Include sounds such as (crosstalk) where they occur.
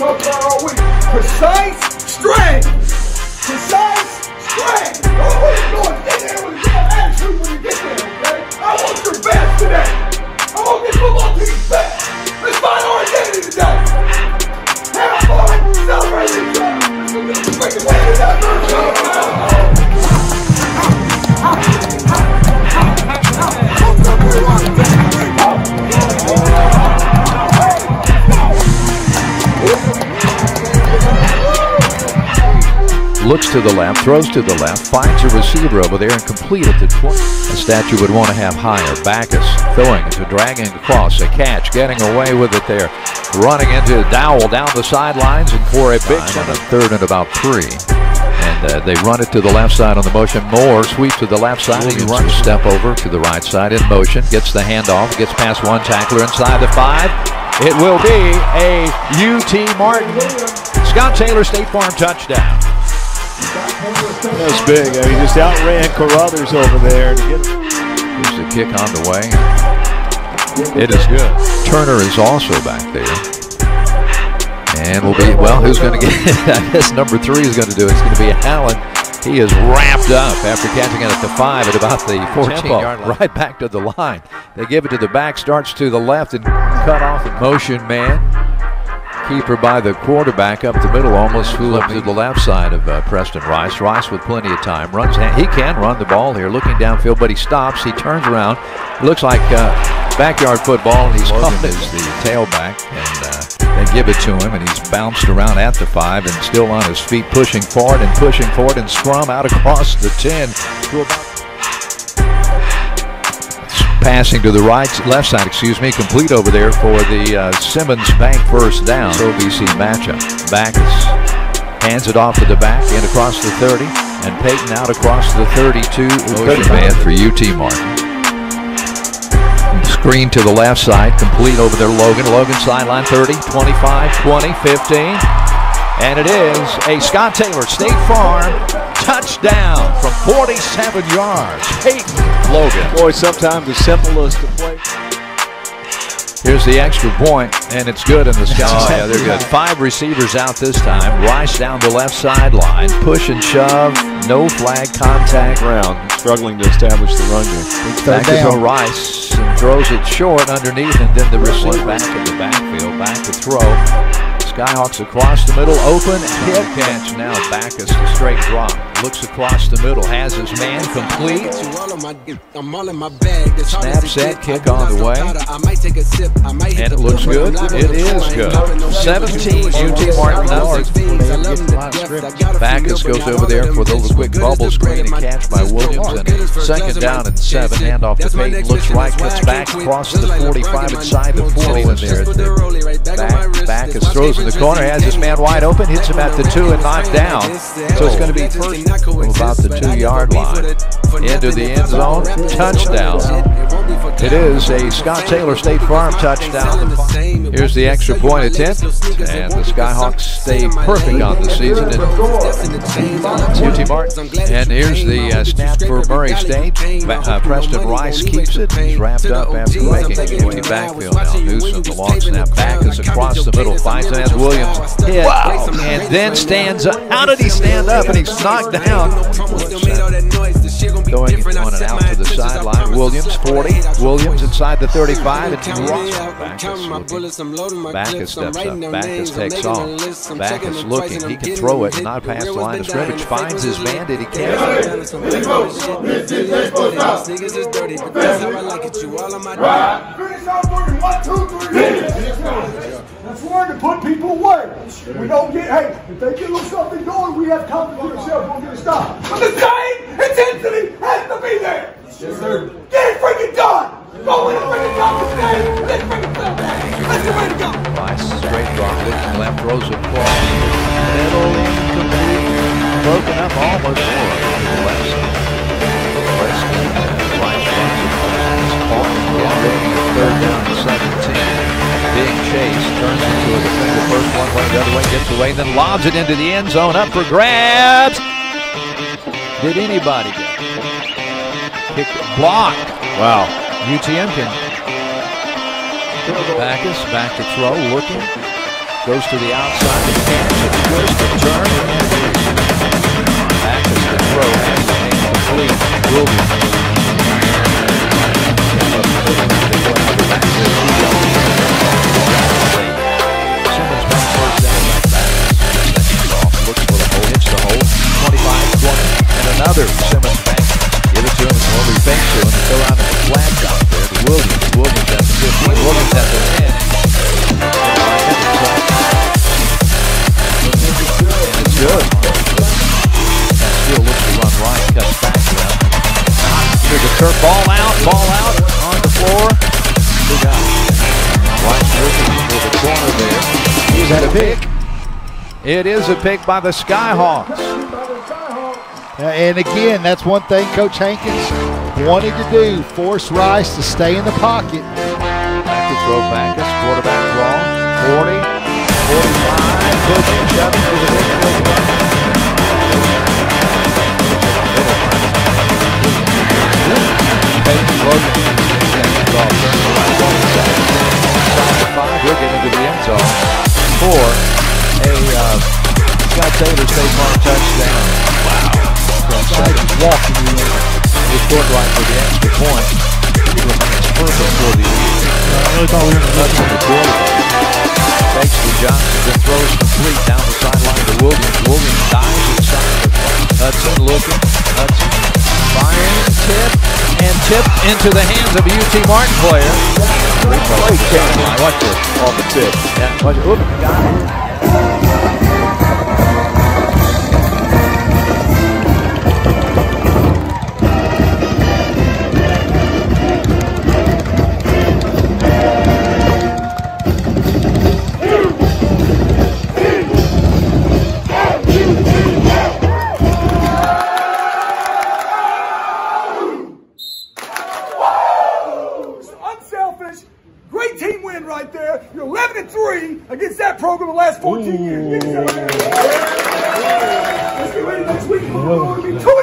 about all week. Precise strength. Precise strength. All what you're doing, get there with attitude when you get there, okay? I want your best today. Looks to the left, throws to the left, finds a receiver over there and completed the 20. A statue would want to have higher. Bachus throwing it to dragging across. A catch, getting away with it there. Running into Dowell down the sidelines and for a big on a third and about three. And uh, they run it to the left side on the motion. Moore sweeps to the left side. He runs step over to the right side in motion. Gets the handoff. Gets past one tackler inside the five. It will be a UT Martin. Scott Taylor State Farm touchdown. That's big. I mean, just outran Carruthers over there. To get Here's the kick on the way. It is good. Turner is also back there. And we'll be, well, who's going to get it? (laughs) I guess number three is going to do it. It's going to be Allen. He is wrapped up after catching it at the five at about the 14 yard line. Right back to the line. They give it to the back, starts to the left and cut off the motion man. Keeper by the quarterback up the middle, almost flew up to the left side of uh, Preston Rice. Rice with plenty of time runs. He can run the ball here, looking downfield, but he stops. He turns around. Looks like uh, backyard football, and he's caught as the tailback, and uh, they give it to him, and he's bounced around at the five and still on his feet, pushing forward and pushing forward, and scrum out across the ten to about passing to the right, left side, excuse me, complete over there for the uh, Simmons Bank first down. OVC matchup. Bachus hands it off to the back, and across the 30, and Peyton out across the 32. Motion man for UT Martin. Screen to the left side, complete over there, Logan. Logan sideline 30, 25, 20, 15. And it is a Scott Taylor State Farm touchdown from 47 yards. Peyton Logan. boy, sometimes the simplest of play. Here's the extra point, and it's good in the (laughs) oh, sky. Oh, yeah, they're good. Five receivers out this time. Rice down the left sideline. Push and shove. No flag contact. Ground, struggling to establish the run game. Back to Rice and throws it short underneath, and then the receiver back in the backfield. Back to throw. Skyhawks across the middle, open, hit catch now. Bachus the straight drop. Looks across the middle, has his man complete. Snap set, kick on the way. And it looks good. It is good. 17 UT Martin North. Bachus goes over there for the little quick bubble screen and catch by Williams. And second down and seven. Handoff to Peyton. Looks right, cuts back, crosses the 45 inside the 40 in there. Back, Bachus throws in the corner, has his man wide open, hits him at the two and knocked down. So it's going to be first about the two yard line into the end zone. Touchdown. It is a Scott Taylor State Farm touchdown. Here's the extra point attempt, and the Skyhawks stay perfect on the season. UT Martin. And here's the uh, snap for Murray State. Uh, Preston Rice keeps it. He's wrapped up after making an empty backfield. Now Newsom, the long snap back is across the middle, finds it as Williams hit, wow. and then stands up. How did he stand up? And he's knocked down. Going on and out to the sideline. Williams, 40. Williams inside the 35. It's Ross. Bachus steps up. Bachus takes off. Bachus looking. He can throw it, not past the line of scrimmage. Finds his man. Did he catch That's where to put people away. We don't get, hey, if they get a little something going, we have confidence in ourselves, we'll get it stopped. But the same intensity has to be there. Yes, sir. Get it freaking done. Go in and freaking conference today. Let's freaking play today. Let's get ready to go. Rice straight drop, looking left, throws it gets away, then lobs it into the end zone, up for grabs. Did anybody get it? Kick. Wow. UTM can. Bachus back to throw, looking. Goes to the outside. Good. The turn. Back is the throw. Has the hand He's had a pick. It is a pick by the Skyhawks. And again, that's one thing Coach Hankins wanted to do, force Rice to stay in the pocket. Back to throw Bachus. Quarterback draw. 40, 45. Pushing, shoving to the Taylor State Farm touchdown. Wow. From second. Walking the end. He scored right for the extra point. He remains perfect for the That's on the quarterback. Fakes to Johnson, then throws complete down the sideline to Williams. Williams dives inside Hudson looking. Hudson firing, tip, and tipped into the hands of a UT Martin player. Great catch. Watch this off the tip. Yeah, watch it. Oop, got it. Win right there. You're 11 and 3 against that program the last 14 years. Let's get ready next week. We're going to be 2